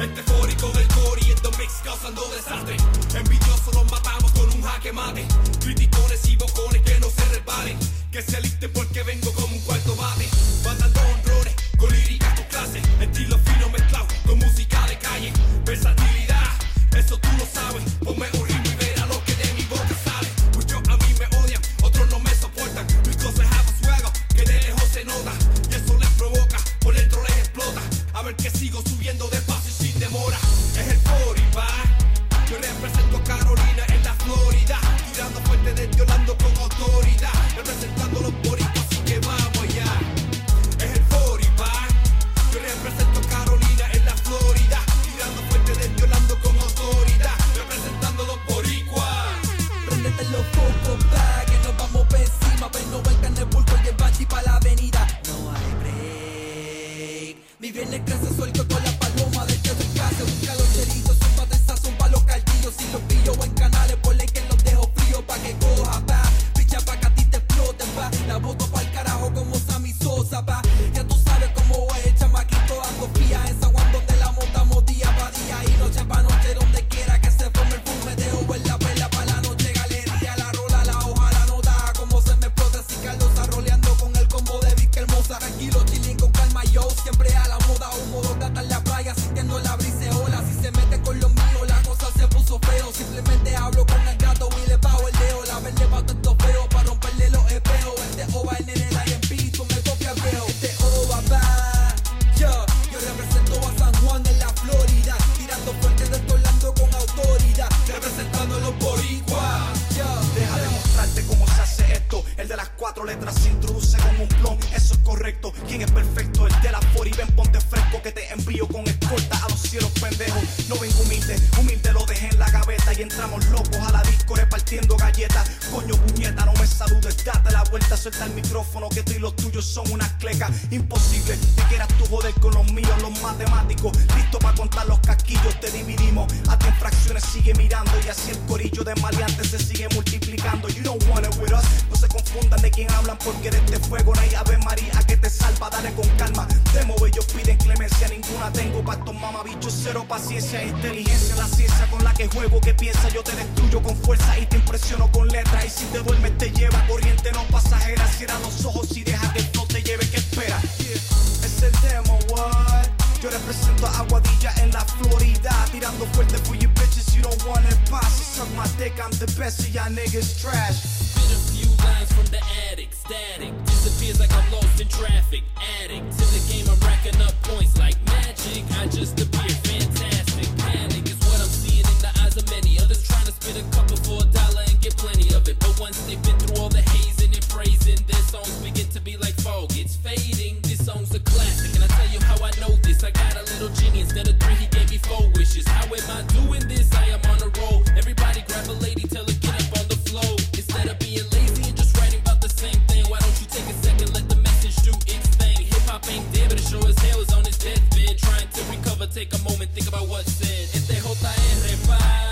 Metafórico del core y el mix causando desastre. Envidiosos los matamos con un jaque mate. Criticones y bocones que no se resbalen. Que se Mi viernes casa suelto con la humo, dos datas la corta a los cielos pendejos. No vengo humilde, humilde lo dejé en la gaveta y entramos locos a la disco repartiendo galletas. Coño, puñeta, no me saludes, date la vuelta, suelta el micrófono que tú y los tuyos son una cleca. Imposible, te quieras tú joder con los míos, los matemáticos, listo para contar los chiquillos te dividimos. A tus fracciones sigue mirando y así el corillo de maleantes se sigue multiplicando. You don't want it with us. No se confundan de quién hablan porque de este fuego no hay ave María que te salva. Dale con calma. Demo ellos piden clemencia, ninguna tengo para estos mamabichos. Cero paciencia, inteligencia, la ciencia con la que juego, que piensa. Yo te destruyo con fuerza y te impresiono con letras. Y si te duermes te lleva corriente no pasajera. Cierra los ojos it for you bitches, you don't want imposter. posse. Suck my dick, I'm the best of y'all niggas trash. Bit a few lines from the attic, static. Disappears like I'm lost in traffic. Addict take a moment, think about what's said. Este JR